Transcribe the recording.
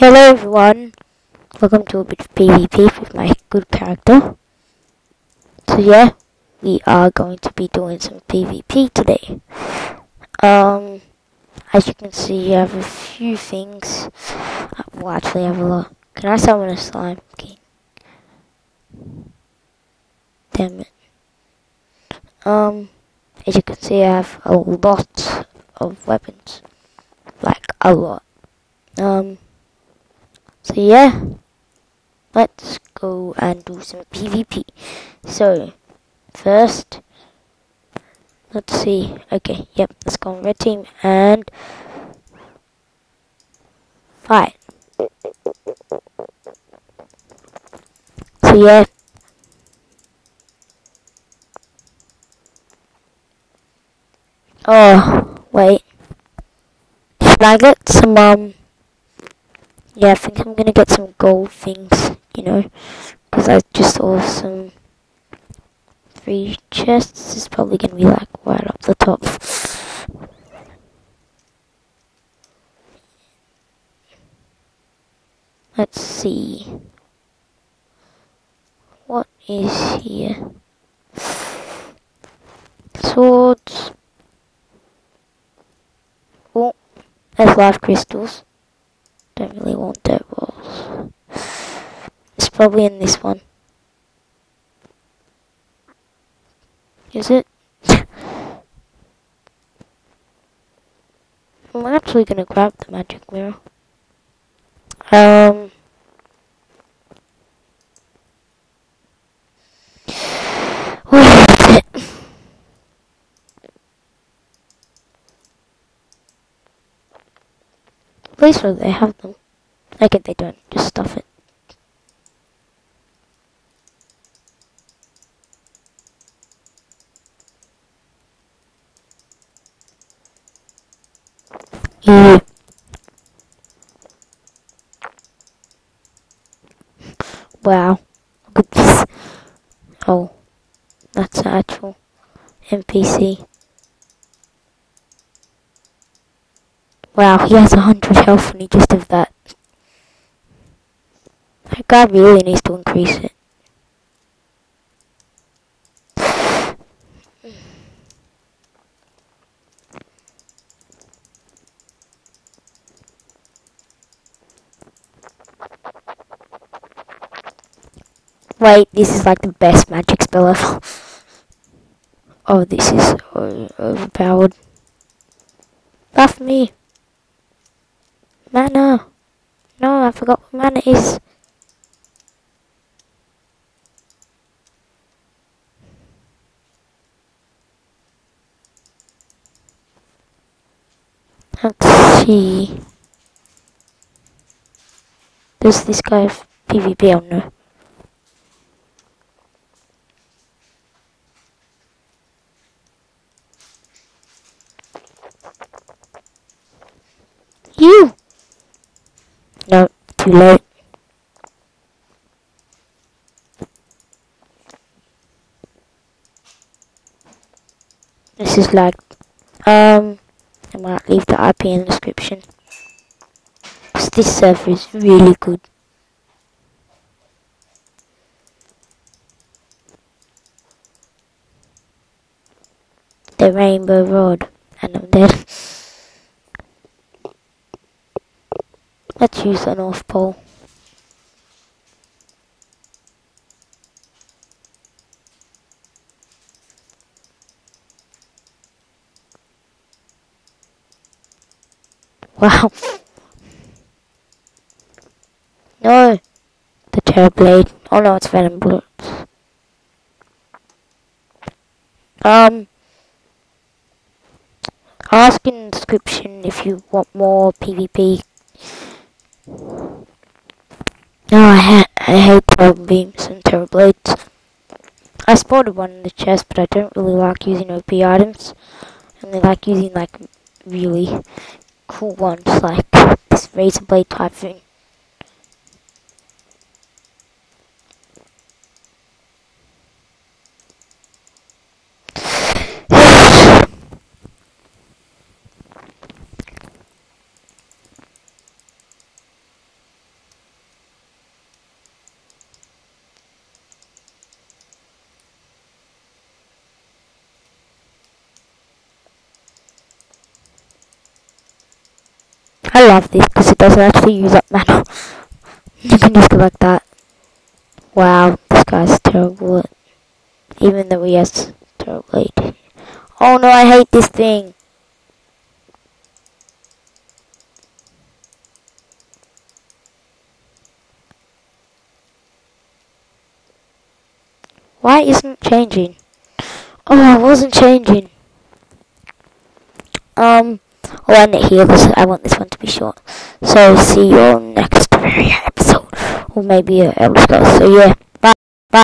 Hello everyone, welcome to a bit of PvP with my good character. So yeah, we are going to be doing some PvP today. Um, as you can see, I have a few things. Uh, well, actually, I have a lot. Can I summon a slime king? Damn it. Um, as you can see, I have a lot of weapons. Like, a lot. Um, so yeah, let's go and do some PvP. So, first, let's see. Okay, yep, let's go on red team and fight. So yeah. Oh, wait. Should I get some, um, yeah, I think I'm gonna get some gold things, you know, because I just saw some free chests. It's probably gonna be like right up the top. Let's see. What is here? Swords. Oh, there's life crystals. Don't really want dirt balls. It's probably in this one. Is it? I'm actually gonna grab the magic mirror. Um. Where is it? Place where they have them. I get they don't. Just stuff it. Yeah. Wow. Look at this. Oh. That's an actual NPC. Wow, he has a hundred health and he just did that. That guy really needs to increase it. Wait, this is like the best magic spell ever. Oh, this is overpowered. Buff me. Mana. No, I forgot what mana is. Let's see. Does this guy have PvP or no? You! No, too late. This is like, um, I might leave the IP in the description. this server is really good. The Rainbow Rod, and I'm dead. Let's use the North Pole. Wow. No. The Terra Blade. Oh no, it's Venom Bullets. Um. Ask in the description if you want more PvP no, I, ha I hate carbon beams and Terra Blades. I spotted one in the chest, but I don't really like using OP items. I like using like really cool ones, like this razor blade type thing. I love this because it doesn't actually use up mana. You can just go like that. Wow, this guy's terrible. Even though he has terrible AD. Oh no, I hate this thing. Why isn't it changing? Oh, it wasn't changing. Um, End here because I want this one to be short. So, see you all next episode. Or maybe uh, a episode. So, yeah.